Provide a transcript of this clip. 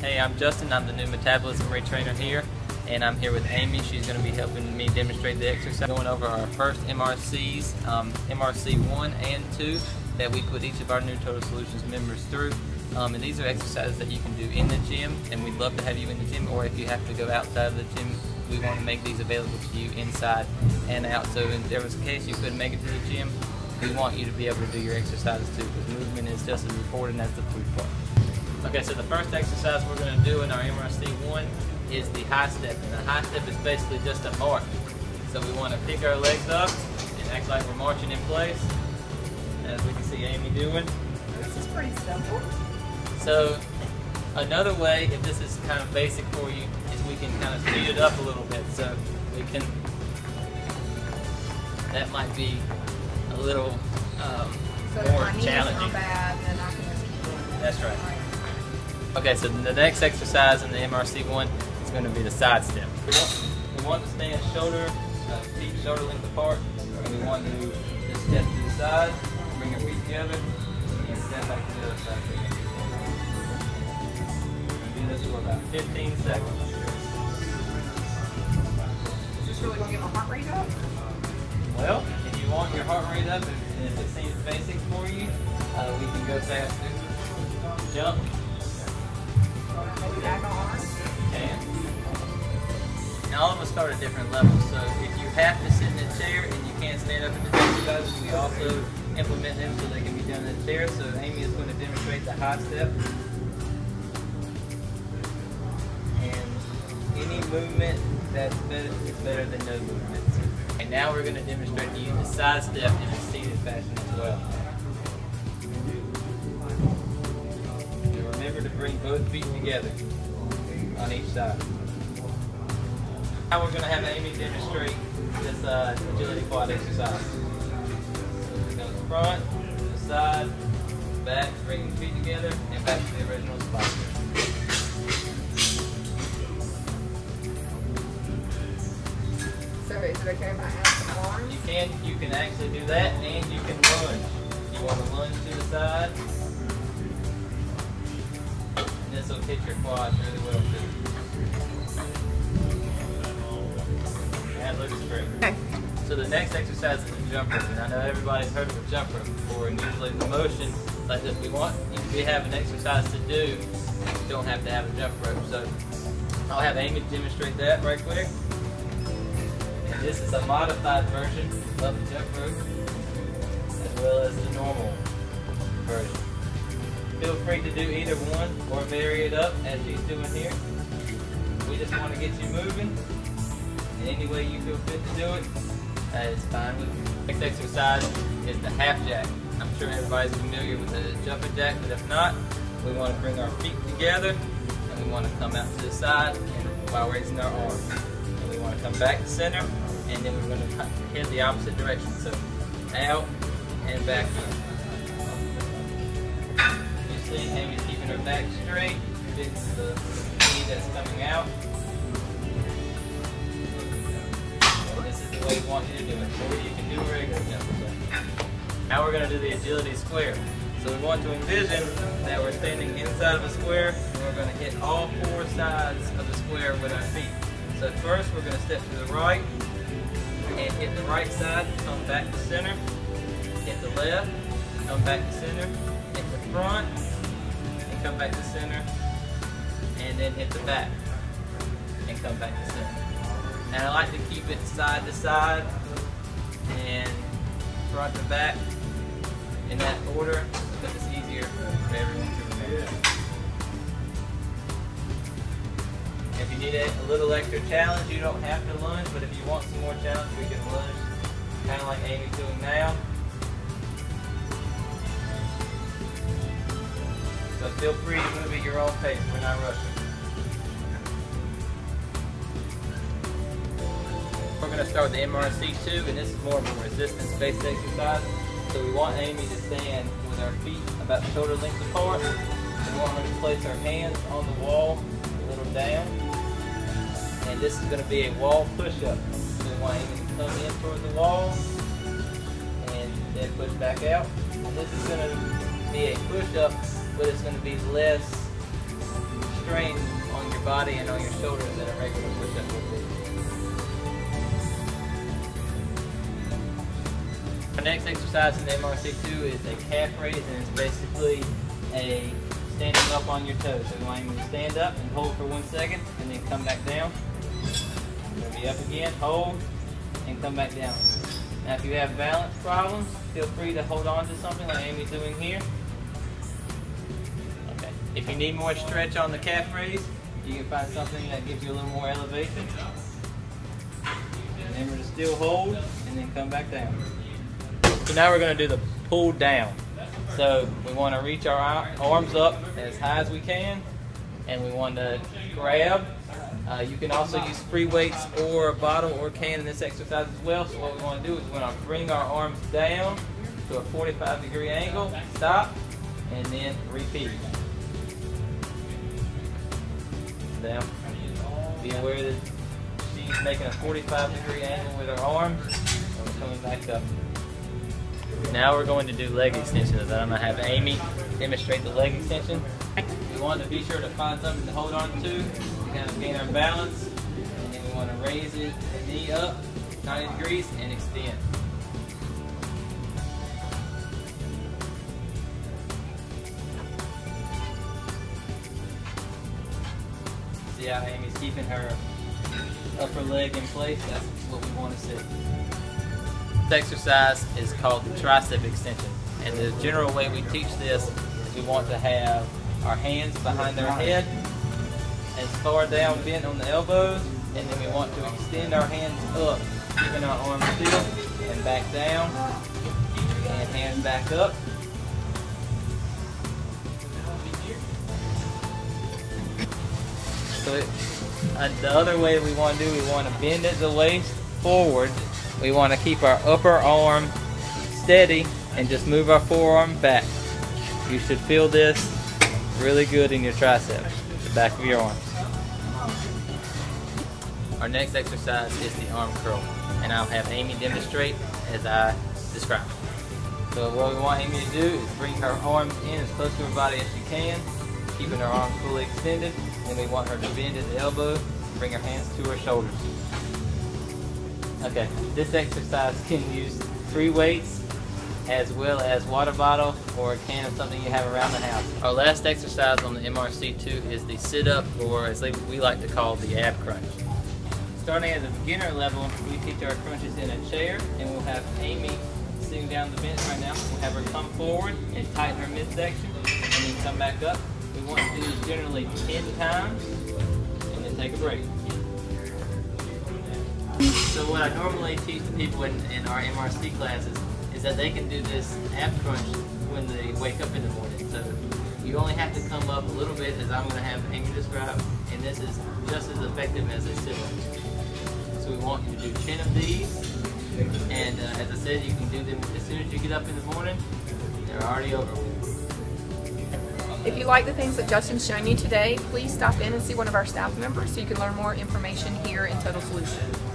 Hey, I'm Justin. I'm the new metabolism retrainer here, and I'm here with Amy. She's going to be helping me demonstrate the exercise. Going over our first MRCs, um, MRC 1 and 2, that we put each of our new Total Solutions members through. Um, and these are exercises that you can do in the gym, and we'd love to have you in the gym, or if you have to go outside of the gym, we want to make these available to you inside and out. So if there was a case you couldn't make it to the gym, we want you to be able to do your exercises too, because movement is just as important as the food part. Okay, so the first exercise we're going to do in our MRC1 is the high step. And the high step is basically just a march. So we want to pick our legs up and act like we're marching in place, as we can see Amy doing. This is pretty simple. So another way, if this is kind of basic for you, is we can kind of speed it up a little bit. So we can, that might be a little um, So more challenging. bad, then I can just keep doing. That's right. Right. Okay, so the next exercise in the MRC one is going to be the side step. We want, we want to stand shoulder, uh, feet shoulder length apart, and we want to just step to the side, bring our feet together, and step back to the other side. We're going to do this for about 15 seconds. Is this really gonna get my heart rate up? Well, if you want your heart rate up, and if it seems basic for you, uh, we can go faster. Jump, Now all of us start at different levels, so if you have to sit in a chair and you can't stand up in the exercises, we also implement them so they can be done in a chair. So Amy is going to demonstrate the high step. And any movement that's better is better than no movement. And now we're going to demonstrate to you the side step in a seated fashion as well. Bring both feet together on each side. Now we're going to have Amy demonstrate this uh, agility quad exercise. So we go front, to the side, back, bring your feet together, and back to the original spot. So is it okay if I add some arms? You can you can actually do that, and you can lunge. You want to lunge to the side. This will hit your quads really well too. That looks great. Okay. So the next exercise is the jump rope, and I know everybody's heard of a jump rope before, and usually the motion like this, we want if we have an exercise to do, you don't have to have a jump rope. So I'll have Amy demonstrate that right quick. And this is a modified version of the jump rope, as well as the normal version. Free to do either one or vary it up as she's doing here. We just want to get you moving in any way you feel fit to do it. That is fine with me. Next exercise is the half jack. I'm sure everybody's familiar with the jumping jack, but if not, we want to bring our feet together and we want to come out to the side while raising our arms. And we want to come back to center and then we're going to head the opposite direction. So out and back in. Amy's keeping her back straight, fits the knee that's coming out. And this is the way we want you to do it. Or you can do regular jump. Now we're going to do the agility square. So we want to envision that we're standing inside of a square and we're going to hit all four sides of the square with our feet. So first we're going to step to the right and hit the right side, come back to center, hit the left, come back to center, hit the front, come back to center, and then hit the back and come back to center. And I like to keep it side to side and front to back in that order because it's easier for everyone to remember. If you need a, a little extra challenge, you don't have to lunge, but if you want some more challenge, we can lunge kind of like Amy's doing now. Feel free to move at your own pace. We're not rushing. We're going to start with the MRC2, and this is more of a resistance-based exercise. So we want Amy to stand with our feet about shoulder length apart. We want her to place her hands on the wall, a little down. And this is going to be a wall push-up. We want Amy to come in toward the wall, and then push back out. And this is going to be a push-up, but it's going to be less strain on your body and on your shoulders than a regular push-up would be. Our next exercise in the MRC2 is a calf raise, and it's basically a standing up on your toes. So we want you to stand up and hold for one second, and then come back down. You're be up again, hold, and come back down. Now if you have balance problems, feel free to hold on to something like Amy's doing here. If you need more stretch on the calf raise, you can find something that gives you a little more elevation. Remember to still hold and then come back down. So now we're going to do the pull down. So we want to reach our arms up as high as we can and we want to grab. Uh, you can also use free weights or a bottle or can in this exercise as well. So what we want to do is we want to bring our arms down to a 45 degree angle, stop, and then repeat. Down. Be aware that she's making a 45 degree angle with her and we're coming back up. Now we're going to do leg extensions. I'm going to have Amy demonstrate the leg extension. We want to be sure to find something to hold on to to kind of gain our balance. And then we want to raise it, the knee up 90 degrees and extend. See how Amy's keeping her upper leg in place? That's what we want to see. This exercise is called the tricep extension. And the general way we teach this is we want to have our hands behind our head as far down bent on the elbows and then we want to extend our hands up, keeping our arms still and back down and hands back up. So it, uh, the other way we want to do, we want to bend at the waist forward we want to keep our upper arm steady and just move our forearm back. You should feel this really good in your triceps, the back of your arms. Our next exercise is the arm curl, and I'll have Amy demonstrate as I describe. So what we want Amy to do is bring her arms in as close to her body as she can, keeping her arms fully extended. Then we want her to bend at the elbow, bring her hands to her shoulders. Okay, this exercise can use free weights as well as water bottle or a can of something you have around the house. Our last exercise on the MRC2 is the sit-up or as we like to call the ab crunch. Starting at the beginner level, we teach our crunches in a chair and we'll have Amy sitting down the bench right now. We'll have her come forward and tighten her midsection and then come back up. We want to do this generally 10 times and then take a break. So what I normally teach the people in, in our MRC classes is that they can do this ab crunch when they wake up in the morning. So you only have to come up a little bit as I'm going to have Amy describe, and this is just as effective as a sit-up. So we want you to do 10 of these, and uh, as I said, you can do them as soon as you get up in the morning. They're already over If you like the things that Justin's shown you today, please stop in and see one of our staff members so you can learn more information here in Total Solution.